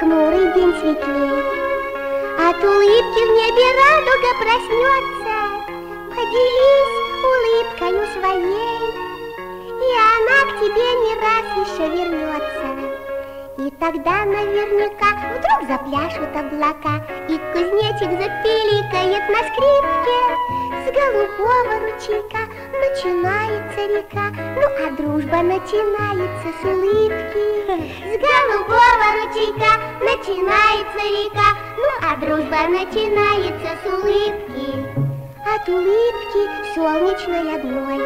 хмурый день светлей. От улыбки в небе радуга проснется, Поделись улыбкою своей, И она к тебе не раз еще вернется. И тогда наверняка вдруг запляшут облака, И кузнечик запиликает на скрипке. С голубого ручейка начинается река, Ну а дружба начинается с улыбки. С голубого ручейка начинается река, Ну а дружба начинается с улыбки. От улыбки солнечной одной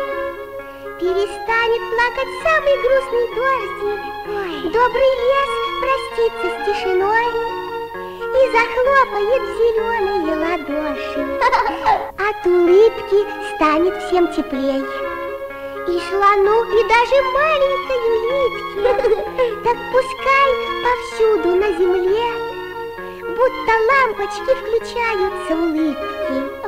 Перестанет плакать самый грустный дождик Ой. Добрый лес простится с тишиной И захлопает зеленые ладоши. От улыбки станет всем теплей. И слону, и даже маленькой улитке Так пускай повсюду на земле Будто лампочки включаются улыбки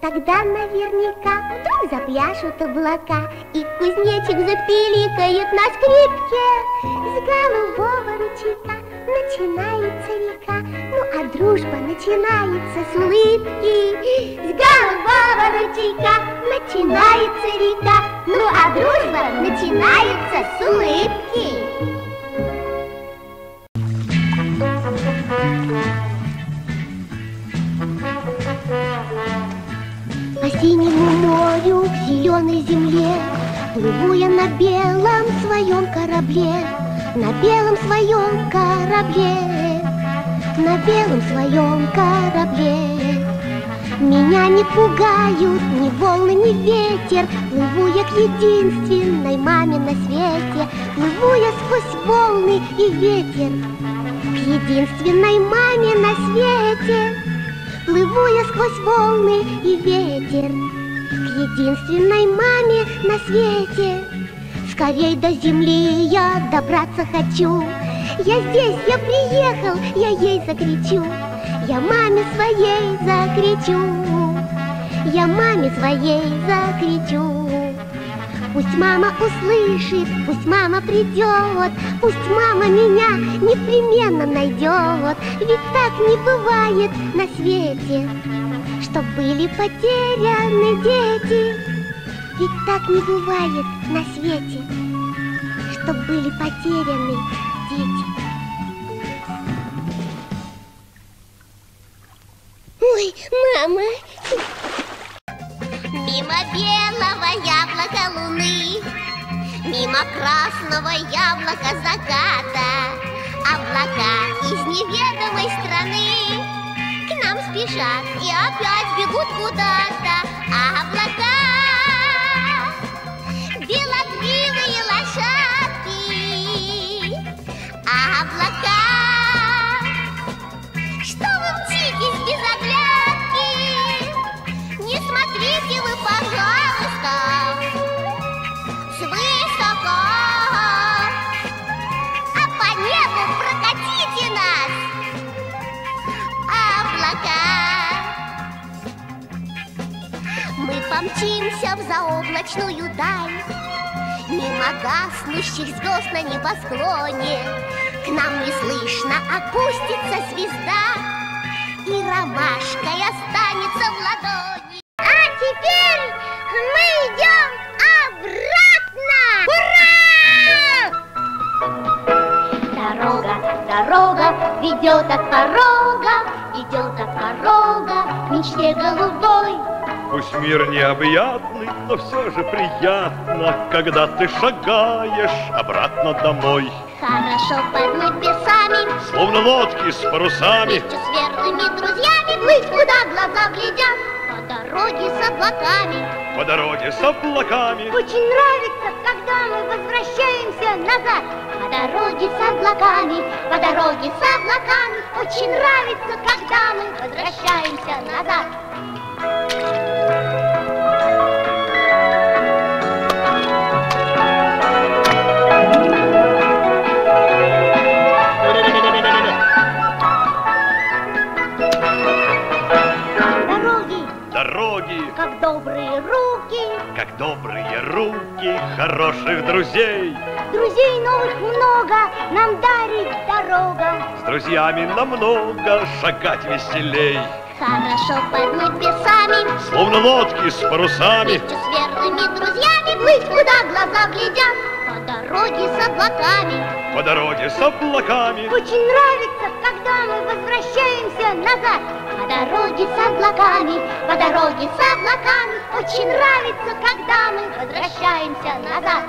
тогда наверняка вдруг запляшут облака, И кузнечик запиликает на скрипке. С голубого ручейка начинается река, Ну а дружба начинается с улыбки. С голубого ручейка начинается река, Ну а дружба начинается с улыбки. Морю, к зеленой земле Плыву я на белом своем корабле На белом своем корабле На белом своем корабле. Меня не пугают ни волны, ни ветер Плыву я к единственной маме на свете Плыву я сквозь волны и ветер К единственной маме на свете Плыву я сквозь волны и ветер единственной маме на свете. Скорей до земли я добраться хочу. Я здесь, я приехал, я ей закричу. Я маме своей закричу. Я маме своей закричу. Пусть мама услышит, пусть мама придет, Пусть мама меня непременно найдет, Ведь так не бывает на свете, Чтоб были потеряны дети. Ведь так не бывает на свете, Чтоб были потеряны дети. Ой, мама! Мимо белого яблока луны, Мимо красного яблока заката, Облака из нам спешат и опять бегут куда-то, А облака Мы помчимся в заоблачную даль, Мимо гаснущих звезд на небосклоне К нам неслышно опустится звезда И ромашкой останется в ладони А теперь мы идем обратно! Ура! Дорога, дорога ведет от порога Идет от порога к мечте голубой Пусть мир необъятный, но все же приятно, Когда ты шагаешь обратно домой. Хорошо под небесами Словно лодки с парусами, Вместе с верными друзьями Плыть, куда глаза глядят? По дороге с облаками. По дороге с облаками. Очень нравится, когда мы возвращаемся назад. По дороге с облаками, по дороге с облаками. Очень нравится, когда мы возвращаемся назад хороших друзей. Друзей новых много нам дарит дорога. С друзьями намного шагать веселей. Хорошо под небесами, Словно лодки с парусами. вместе с верными друзьями плыть, куда глаза глядят, по дороге с облаками. По дороге с облаками. Очень нравится, когда мы возвращаемся назад. Дороге с облаками, по дороге с облаками. Очень нравится, когда мы возвращаемся назад.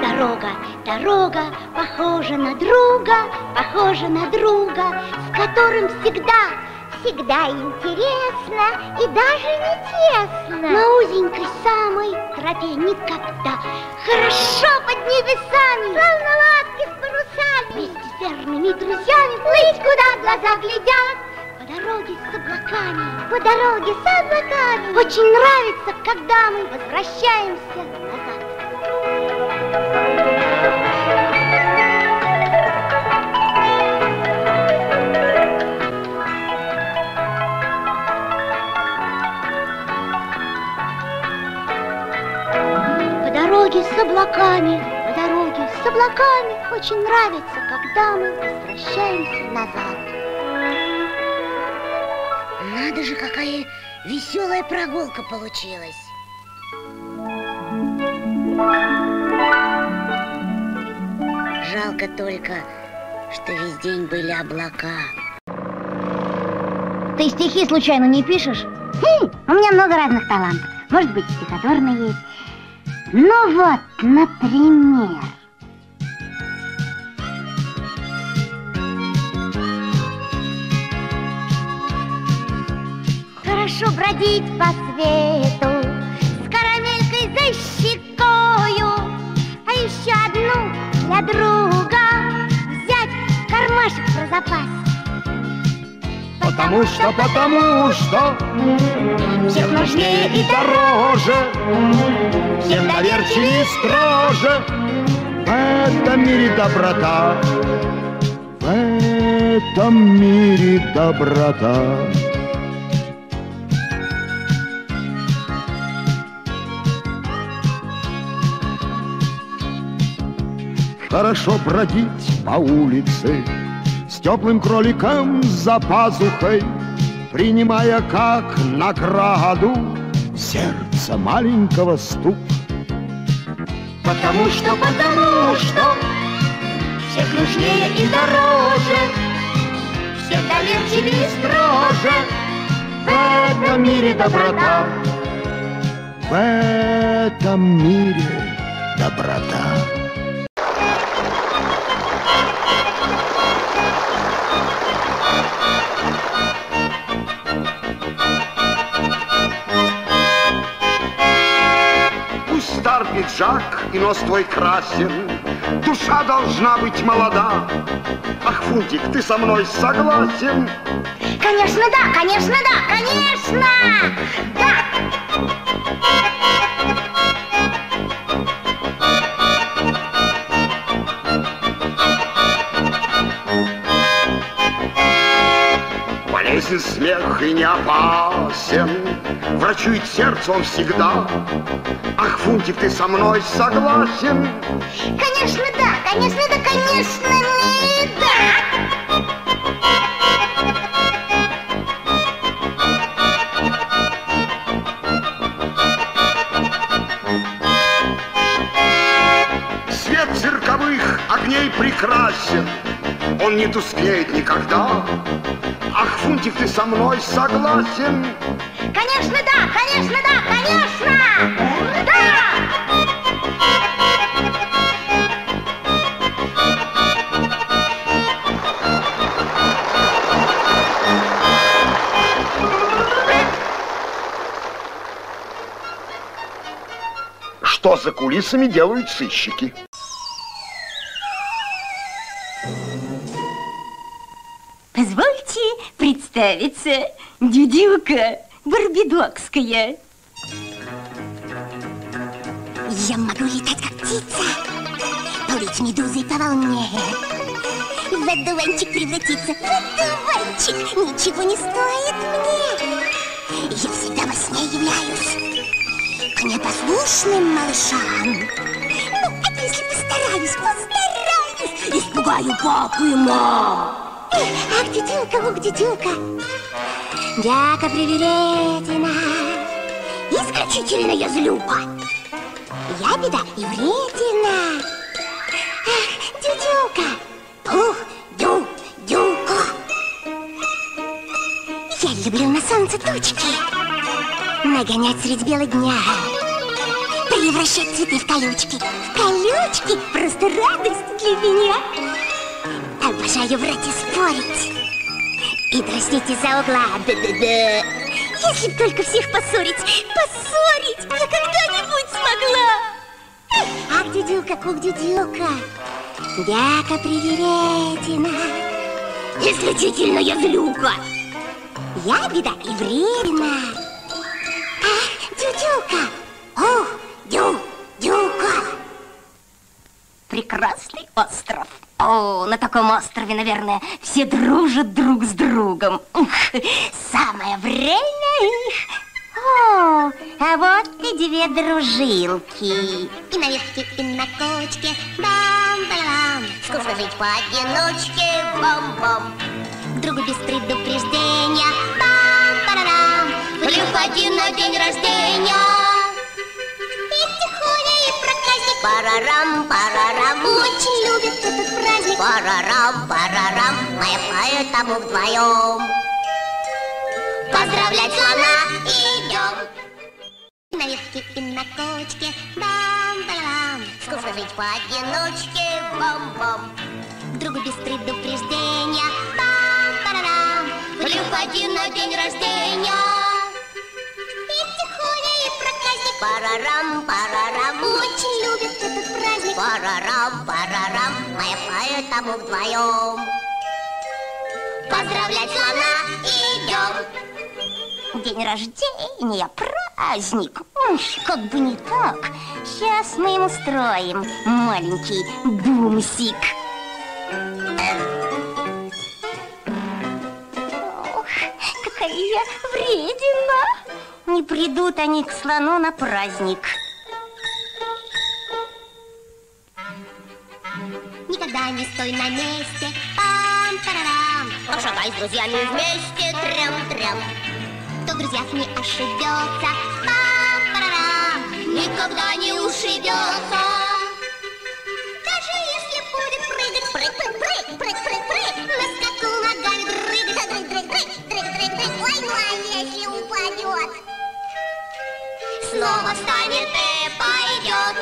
Дорога, дорога, похожа на друга, похожа на друга, с которым всегда, всегда интересно и даже не тесно. На узенькой самой тропе никогда, хорошо под небесами, словно лодки с парусами, вместе с верными друзьями плыть, куда глаза глядят. По дороге с облаками, по дороге с облаками. Очень нравится, когда мы возвращаемся назад. С облаками, по дороге с облаками Очень нравится, когда мы возвращаемся назад Надо же, какая веселая прогулка получилась. Жалко только, что весь день были облака. Ты стихи случайно не пишешь? Хм, у меня много разных талантов. Может быть, стихотворный есть. Ну вот, например. Хорошо бродить по свету С карамелькой за щекою А еще одну для друга Взять кармашек про запас Потому что, потому что Всех нужнее и дороже Всем доверчивее и строже. В этом мире доброта В этом мире доброта. Хорошо бродить по улице С теплым кроликом за пазухой Принимая как награду Сердце маленького стук Потому что, потому что Всех нужнее и дороже Всех доверчивее и строже. В этом мире доброта. В этом мире доброта пиджак и нос твой красен, Душа должна быть молода. Ах, Фунтик, ты со мной согласен? Конечно, да, конечно, да, конечно! Да! Полезен смех и не опасен, Врачует сердце он всегда. Ах, Фунтик, ты со мной согласен? Конечно, да, конечно, да, конечно, не да! Свет цирковых огней прекрасен, Он не тускнеет никогда. Ах, Фунтик, ты со мной согласен? Конечно, да, конечно, да, конечно! Да! Что за кулисами делают сыщики? Представиться, Дюдюка Барбидокская. Я могу летать, как птица, Плыть медузой по волне. В одуванчик превратиться В одуванчик Ничего не стоит мне. Я всегда во сне являюсь К непослушным малышам. Ну, а если постараюсь, постараюсь Испугаю папу и маму а Дюка, ух, где Дюка? Дяка привередина, исключительная злюка. Я беда и вредина. Ах, Дюдюка, ух, дю, дюка. Я люблю на солнце тучки, нагонять средь бела дня. Превращать цветы в колючки, в колючки, просто радость для меня. Обожаю врать и спорить. И дразнить из-за угла. Да-да-да. Если б только всех поссорить, поссорить, я когда-нибудь смогла. А где Дюка, кук Дюдюка? Дяка привередина. Я злюка. Я беда и вредина. Ах, Дюдюка. Ух, Дю, Дюка. Прекрасный остров. О, на таком острове, наверное, все дружат друг с другом. Ух, самое время их. О, а вот и две дружилки. И на ветке, и на кочке. Бам-балам. Скучно жить поодиночке. Бам-бам. Другу без предупреждения. Бам-барарам. Приходи на день рождения. Парарам, парарам. Очень любит этот праздник. Парарам, парарам. Мы поэтому вдвоем. Поздравлять слона идем. На ветке и на кочке, бам-балам. Скучно жить поодиночке, бам-бам. К другу без предупреждения, бам-барарам. Приходи на день рождения. Парарам, парарам. Очень любит этот праздник. Парарам, парарам. Мы поэтому вдвоем. Поздравлять слона идем. День рождения, праздник. Как бы не так. Сейчас мы им устроим маленький бумсик. Ох, какая я вредина. Не придут они к слону на праздник. Никогда не стой на месте. Пам-парарам. Пошагай с друзьями вместе. Трям-трям. Кто в друзьях не ошибется. Пам-парарам. Никогда не ушибется. Даже если будет прыгать, прыг, снова встанет и пойдет.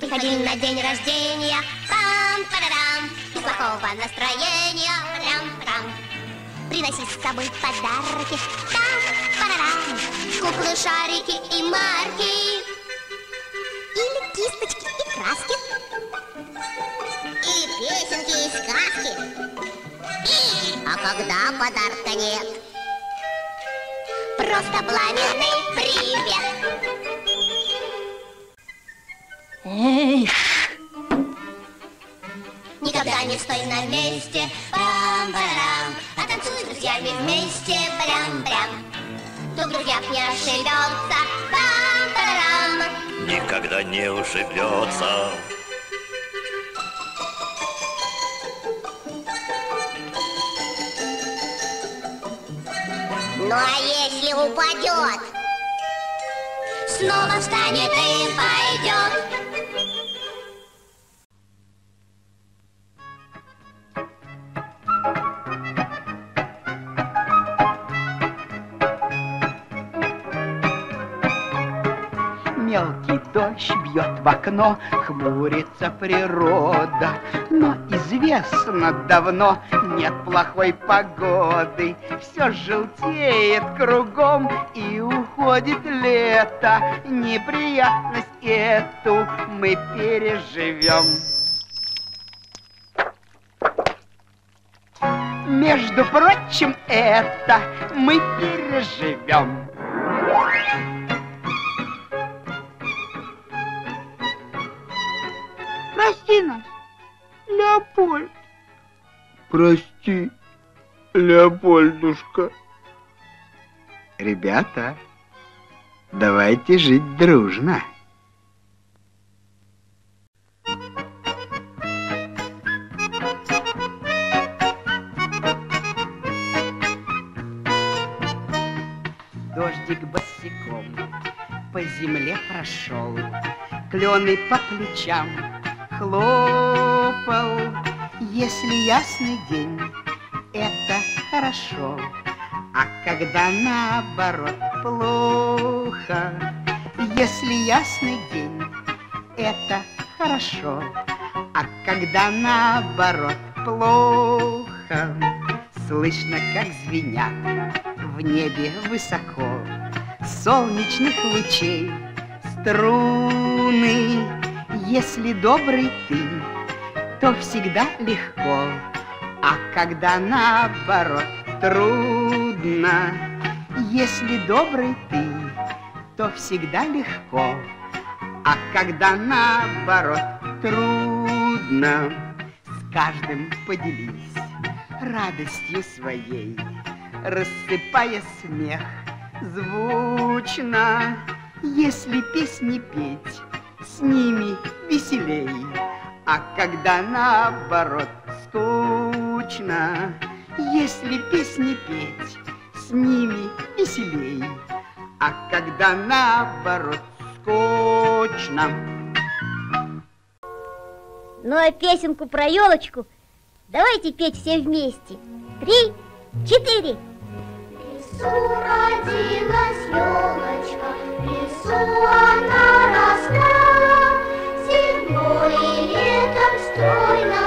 Приходи на день рождения, пам-парарам, без плохого настроения, прям-прям. Приноси с собой подарки, пам-парарам, куклы, шарики и марки. Когда подарка нет, просто пламенный привет. Эх, Никогда не стой на месте, бам-барам, а танцуй с друзьями вместе, брям-брям. Кто в друзьях не ошибется, бам-барам. Никогда не ушибется. Ну а если упадет, снова встанет и пойдет. Мелкий дождь бьет в окно, хмурится природа. Но известно давно, нет плохой погоды. Все желтеет кругом и уходит лето. Неприятность эту мы переживем. Между прочим, это мы переживем. Прости нас, Леопольд. Прости, Леопольдушка. Ребята, давайте жить дружно. Дождик босиком по земле прошел, Клены по плечам хлопал. Если ясный день, это хорошо, А когда наоборот плохо, Если ясный день, это хорошо, А когда наоборот плохо, Слышно, как звенят в небе высоко. Солнечных лучей струны. Если добрый ты, то всегда легко, А когда наоборот трудно, Если добрый ты, то всегда легко, А когда наоборот трудно, С каждым поделись радостью своей, Рассыпая смех звучно, Если песни петь, с ними веселей, А когда наоборот скучно, Если песни петь, с ними веселей, А когда наоборот скучно. Ну а песенку про елочку давайте петь все вместе. Три, четыре. В лесу родилась елочка, в лесу она росла, Boy,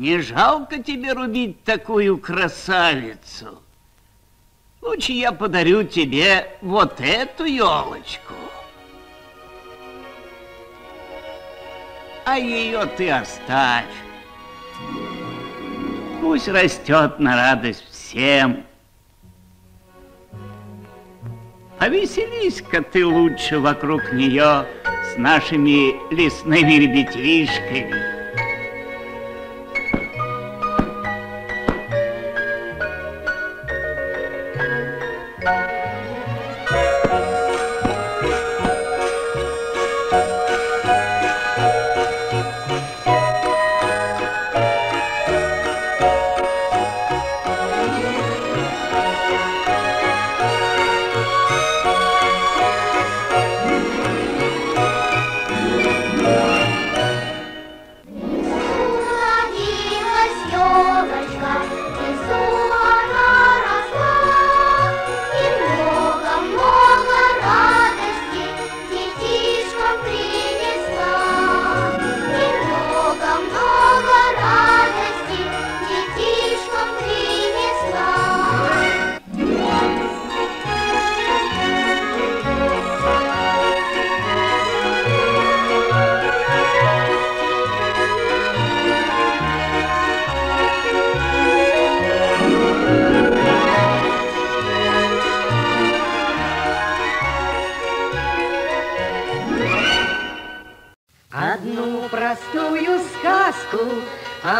Не жалко тебе рубить такую красавицу? Лучше я подарю тебе вот эту елочку. А ее ты оставь. Пусть растет на радость всем. Повеселись-ка ты лучше вокруг нее с нашими лесными ребятишками.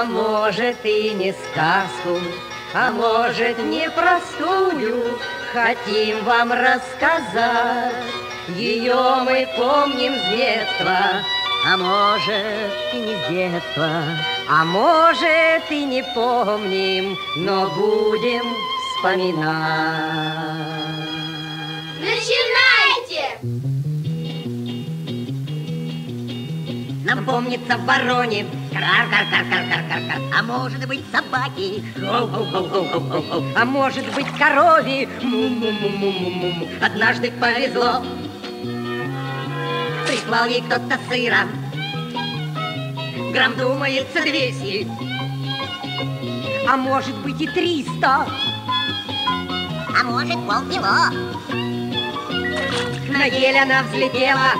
Может и не сказку, а может непростую, хотим вам рассказать. Ее мы помним с детства, а может и не с детства, а может и не помним, но будем вспоминать. Начинайте! Нам помнится в вороне кар-кар-кар-кар-кар-кар, а может быть собаки, а может быть корове, му-му-му-му-му-му. Однажды повезло, прислал ей кто-то сыра, грамм думается двести, а может быть и триста. А может полкило. На ель она взлетела,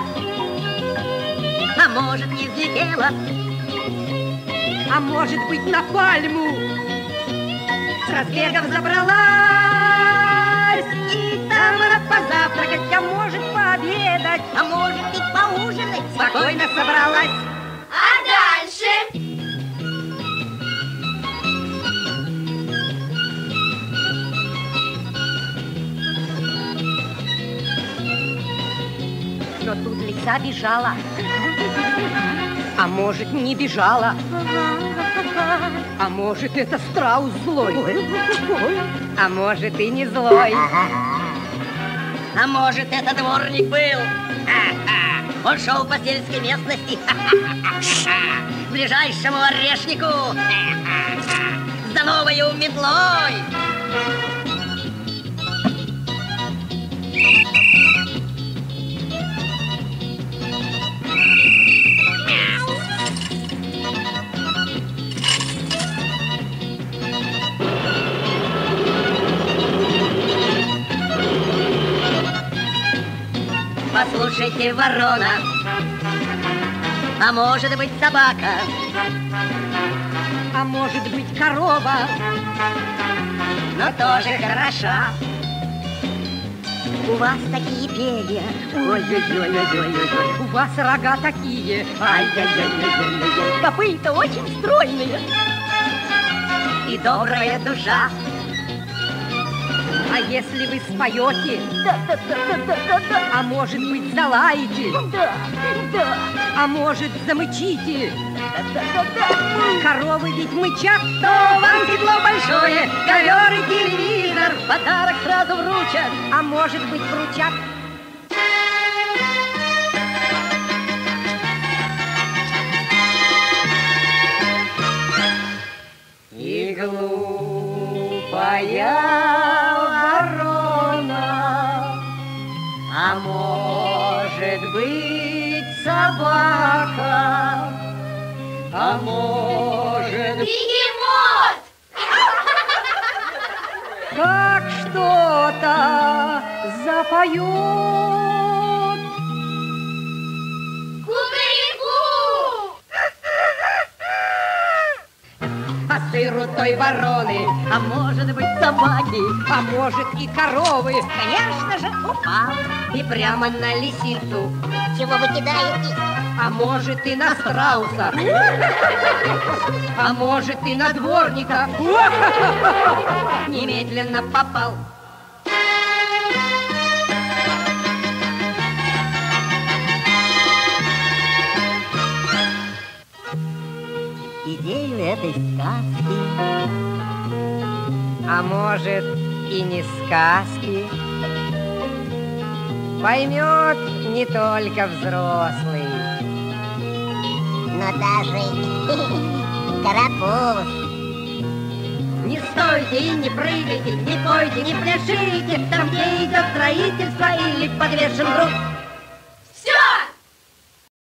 может не взлетела, а может быть на пальму. С разбегом забралась, и там она позавтракать, а может пообедать, А может и поужинать. спокойно собралась. А дальше? Но тут лиса бежала, а может не бежала, а может это страус злой, а может и не злой. А может, это дворник был? Он шел по сельской местности к ближайшему орешнику за новою метлой. Послушайте, ворона, а может быть собака, А может быть корова, но тоже хороша. у вас такие перья, ой-ой-ой-ой-ой-ой, у вас рога такие, ай-яй-яй-яй-яй-яй, копыта очень стройные. И добрая душа, А если вы споете, а может быть залаете, а может замычите, коровы ведь мычат, то вам седло большое, ковер и телевизор, в подарок сразу вручат. а может быть вручат. Собака, а может Бегемот! как что-то запоет. Кукареку! По сыру той вороны, а может быть собаки, а может и коровы. Конечно же, упал. И прямо на лисицу, Чего вы кидаете? а может и на страуса, а может и на дворника. Немедленно попал. Идею этой сказки А может и не сказки. Поймет не только взрослый. но даже Карапуз. Не стойте и не прыгайте, не пойте, не пляшите, там, где идет строительство или подвешен груз.